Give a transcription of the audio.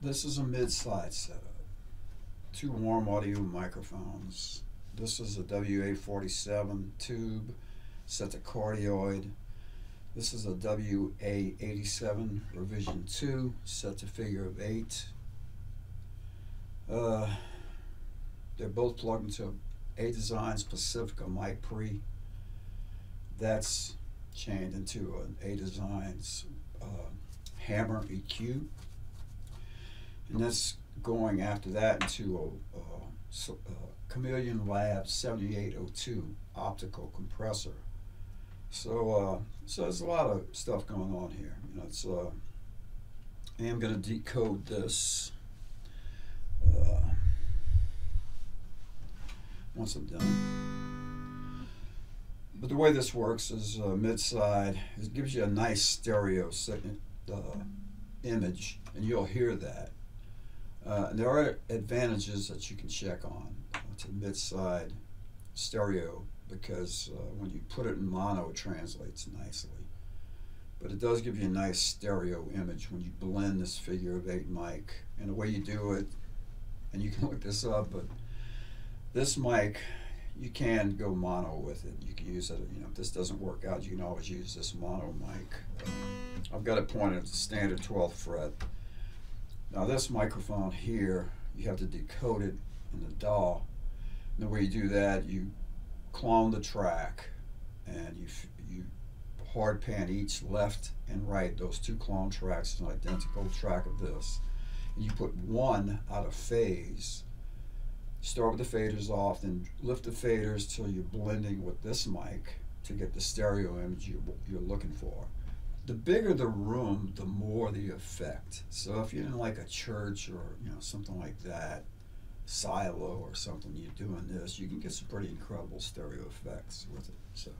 This is a mid-side setup. Two warm audio microphones. This is a WA47 tube set to cardioid. This is a WA87 revision 2 set to figure of 8. Uh, they're both plugged into A Designs Pacifica mic pre. That's chained into an A Designs uh, Hammer EQ. And that's going after that into a, a, a Chameleon Lab 7802 optical compressor. So, uh, so there's a lot of stuff going on here. You know, it's. Uh, I am going to decode this uh, once I'm done. But the way this works is uh, mid-side. It gives you a nice stereo uh, image, and you'll hear that. Uh, there are advantages that you can check on to mid-side stereo because uh, when you put it in mono, it translates nicely. But it does give you a nice stereo image when you blend this figure of eight mic. And the way you do it, and you can look this up, but this mic, you can go mono with it. You can use it, you know, if this doesn't work out, you can always use this mono mic. I've got it pointed at the standard 12th fret. Now this microphone here, you have to decode it in the DAW. And the way you do that, you clone the track and you, you hard pan each left and right, those two clone tracks, an identical track of this. And you put one out of phase. Start with the faders off, then lift the faders till you're blending with this mic to get the stereo image you, you're looking for the bigger the room, the more the effect. So if you're in like a church or you know something like that, silo or something, you're doing this, you can get some pretty incredible stereo effects with it. So.